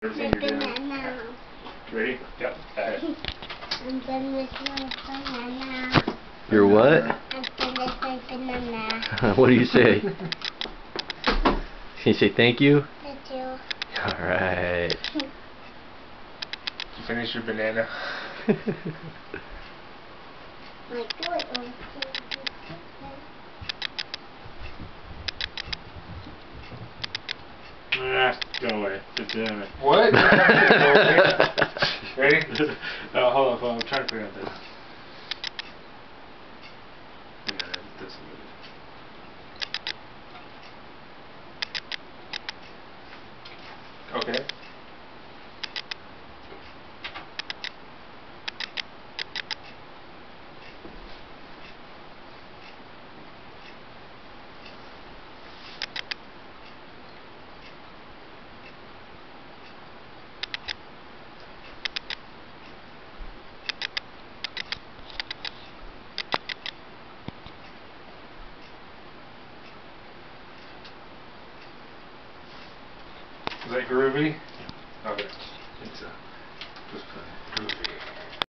banana. Ready? Yep. Okay. I'm done with my banana. You're what? I'm done with my banana. what do you say? Can you say thank you? Thank you. Alright. Did you finish your banana? My boy wants Ah, go away. Damn it. What? Ready? oh, hold on, hold on. I'm trying to figure out this. Okay. Is that groovy? Okay. It's uh, just uh, groovy.